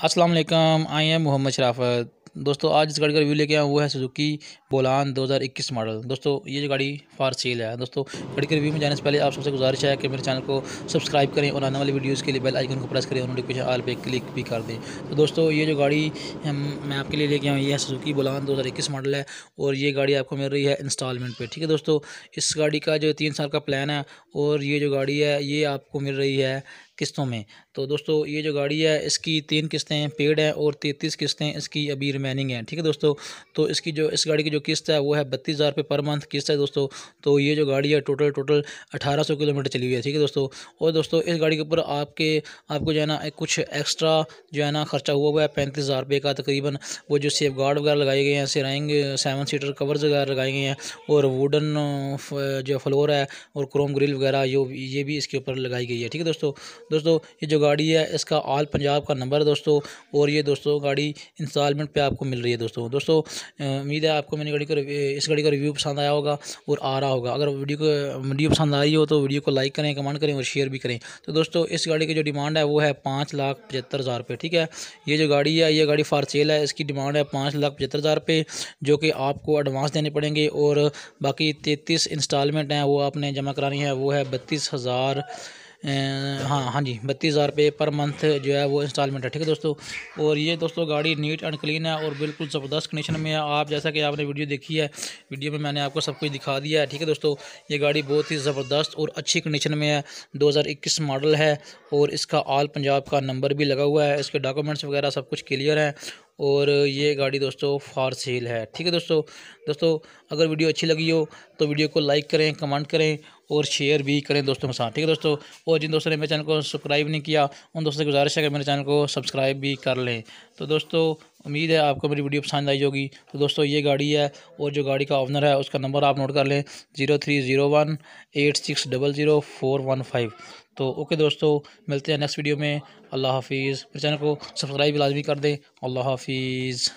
अस्सलाम वालेकुम, I am Mohammad शराफत। दोस्तों, आज इस गाड़ी का रिव्यू लेके आया वो है सुजुकी बोलान 2021 मॉडल दोस्तों, ये जो गाड़ी फार सेल है, दोस्तों, गाड़ी के रिव्यू में जाने से पहले आप सबसे गुजारिश है कि मेरे चैनल को सब्सक्राइब करें और आने वाली वीडियोस के लिए बेल आइकन को प्रेस करें और नोटिफिकेशन आल पे क्लिक भी कर दें। तो दोस्तों, ये जो गाड़ी मैं आपके लिए लेके आया ये है सुजुकी बोलान दो हज़ार इक्कीस मॉडल है और ये गाड़ी आपको मिल रही है इंस्टॉलमेंट पर ठीक है दोस्तों? इस गाड़ी का जो तीन साल का प्लान है और ये जो गाड़ी है, ये आपको मिल रही है किस्तों में। तो दोस्तों, ये जो गाड़ी है, इसकी तीन किस्तें पेड हैं और तैंतीस किस्तें इसकी अभी रिमेनिंग हैं। ठीक है दोस्तों तो इसकी जो, इस गाड़ी की जो किस्त है, वो है बत्तीस हज़ार रुपये पर मंथ किस्त है दोस्तों। तो ये जो गाड़ी है, टोटल टोटल अठारह सौ किलोमीटर चली हुई है। ठीक है दोस्तों, और दोस्तों, इस गाड़ी के ऊपर आपके, आपको जो है ना, कुछ एक्स्ट्रा जो है ना, खर्चा हुआ हुआ है, पैंतीस हज़ार रुपये का तकरीबन। वो जो सेफ़ गार्ड वगैरह लगाए गए हैं, सिराइंग, सेवन सीटर कवर्स वगैरह लगाए गए हैं, और वुडन जो फ्लोर है, और क्रोम ग्रिल वगैरह ये भी इसके ऊपर लगाई गई है। ठीक है दोस्तों दोस्तों, ये जो गाड़ी है, इसका आल पंजाब का नंबर है दोस्तों, और ये दोस्तों गाड़ी इंस्टॉलमेंट पे आपको मिल रही है दोस्तों। दोस्तों उम्मीद है आपको मेरी गाड़ी का इस गाड़ी का रिव्यू पसंद आया होगा और आ रहा होगा। अगर वीडियो को, वीडियो पसंद आ रही हो तो वीडियो को लाइक करें कमेंट करें और शेयर भी करें। तो दोस्तों, इस गाड़ी की जो डिमांड है वो है पाँच लाख पचहत्तर हज़ार रुपये, ठीक है? ये जो गाड़ी है, ये गाड़ी फार सेल है, इसकी डिमांड है पाँच लाख पचहत्तर हज़ार रुपये जो कि आपको एडवांस देने पड़ेंगे और बाकी तैंतीस इंस्टॉलमेंट हैं, वो आपने जमा करानी है, वो है बत्तीस हज़ार हाँ हाँ जी, बत्तीस हज़ार रुपये पर मंथ जो है वो इंस्टॉलमेंट है, ठीक है दोस्तों? और ये दोस्तों गाड़ी नीट एंड क्लीन है और बिल्कुल ज़बरदस्त कंडीशन में है। आप जैसा कि आपने वीडियो देखी है वीडियो में मैंने आपको सब कुछ दिखा दिया है, ठीक है दोस्तों? ये गाड़ी बहुत ही ज़बरदस्त और अच्छी कंडीशन में है। दो हज़ार इक्कीस मॉडल है और इसका आल पंजाब का नंबर भी लगा हुआ है। इसके डॉक्यूमेंट्स वगैरह सब कुछ क्लियर है और ये गाड़ी दोस्तों फार सेल है, ठीक है दोस्तों? दोस्तों, अगर वीडियो अच्छी लगी हो तो वीडियो को लाइक करें कमेंट करें और शेयर भी करें दोस्तों के साथ, ठीक है दोस्तों? और जिन दोस्तों ने मेरे चैनल को सब्सक्राइब नहीं किया, उन दोस्तों से गुजारिश है कि मेरे चैनल को सब्सक्राइब भी कर लें। तो दोस्तों, उम्मीद है आपको मेरी वीडियो पसंद आई होगी। तो दोस्तों, ये गाड़ी है और जो गाड़ी का ऑनर है, उसका नंबर आप नोट कर लें zero three zero one eight six double zero four one five तो ओके दोस्तों, मिलते हैं नेक्स्ट वीडियो में। अल्लाह हाफिज़। मेरे चैनल को सब्सक्राइब लाजमी कर दें। अल्लाह हाफिज़।